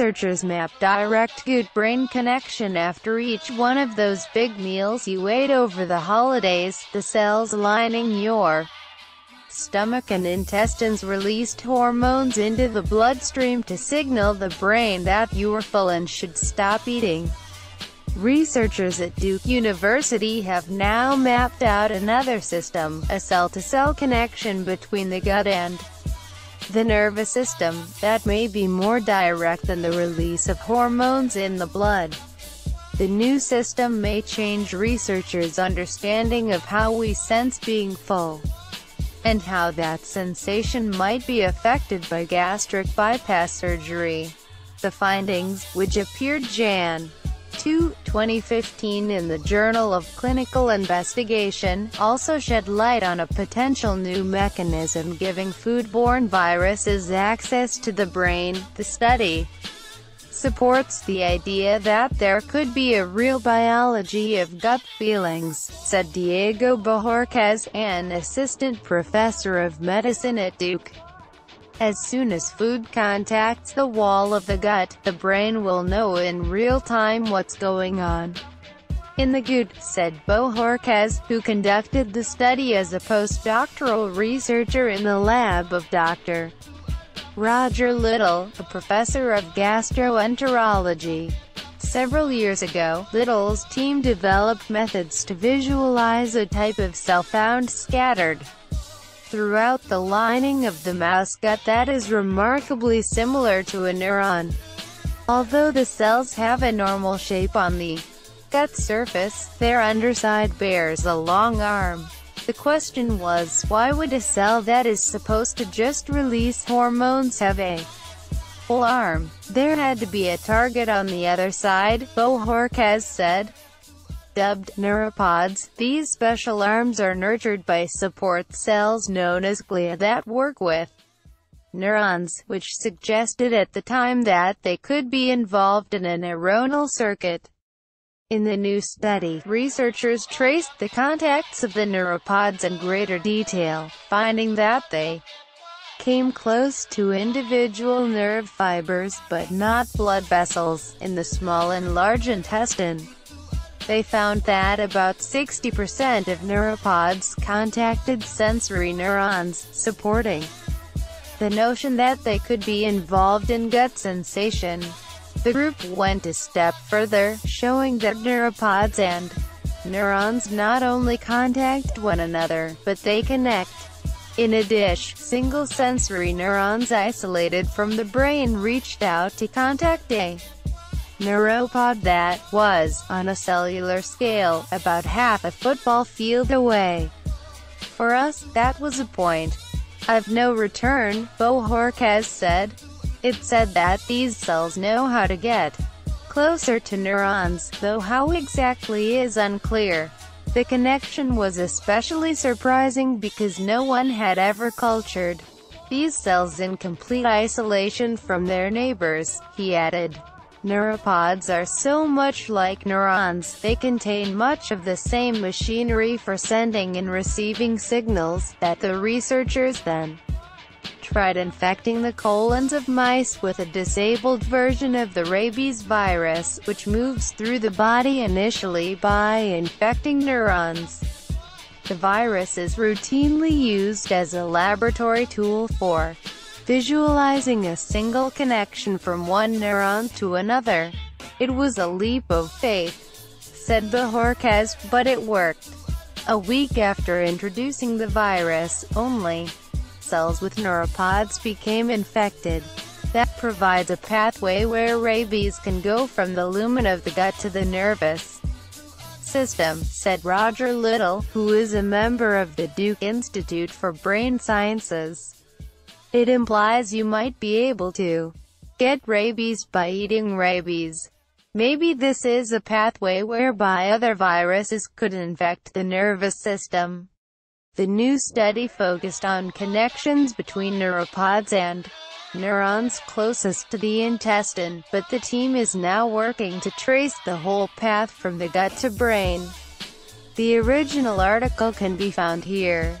researchers map direct gut-brain connection after each one of those big meals you ate over the holidays. The cells lining your stomach and intestines released hormones into the bloodstream to signal the brain that you are full and should stop eating. Researchers at Duke University have now mapped out another system, a cell-to-cell -cell connection between the gut and the nervous system, that may be more direct than the release of hormones in the blood. The new system may change researchers' understanding of how we sense being full, and how that sensation might be affected by gastric bypass surgery. The findings, which appeared Jan. 2, 2015 in the Journal of Clinical Investigation, also shed light on a potential new mechanism giving foodborne viruses access to the brain. The study supports the idea that there could be a real biology of gut feelings, said Diego Bohórquez, an assistant professor of medicine at Duke. As soon as food contacts the wall of the gut, the brain will know in real time what's going on in the gut, said Bohórquez, who conducted the study as a postdoctoral researcher in the lab of Dr. Rodger Liddle, a professor of gastroenterology. Several years ago, Liddle's team developed methods to visualize a type of cell found scattered throughout the lining of the gut that is remarkably similar to a neuron. Although the cells have a normal shape on the gut surface, their underside bears a long arm. The question was, why would a cell that is supposed to just release hormones have a full arm? There had to be a target on the other side, Bohórquez said dubbed neuropods. These special arms are nurtured by support cells known as glia that work with neurons, which suggested at the time that they could be involved in a neuronal circuit. In the new study, researchers traced the contacts of the neuropods in greater detail, finding that they came close to individual nerve fibers, but not blood vessels, in the small and large intestine. They found that about 60% of neuropods contacted sensory neurons, supporting the notion that they could be involved in gut sensation. The group went a step further, showing that neuropods and neurons not only contact one another, but they connect. In a dish, single sensory neurons isolated from the brain reached out to contact a neuropod that was, on a cellular scale, about half a football field away. For us, that was a point of no return, Bohórquez said. It said that these cells know how to get closer to neurons, though how exactly is unclear. The connection was especially surprising because no one had ever cultured these cells in complete isolation from their neighbors, he added. Neuropods are so much like neurons, they contain much of the same machinery for sending and receiving signals, that the researchers then tried infecting the colons of mice with a disabled version of the rabies virus, which moves through the body initially by infecting neurons. The virus is routinely used as a laboratory tool for visualizing a single connection from one neuron to another. It was a leap of faith, said Bohórquez, but it worked. A week after introducing the virus, only cells with neuropods became infected. That provides a pathway where rabies can go from the lumen of the gut to the nervous system, said Rodger Liddle, who is a member of the Duke Institute for Brain Sciences. It implies you might be able to get rabies by eating rabies. Maybe this is a pathway whereby other viruses could infect the nervous system. The new study focused on connections between neuropods and neurons closest to the intestine, but the team is now working to trace the whole path from the gut to brain. The original article can be found here.